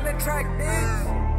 on the track, bitch.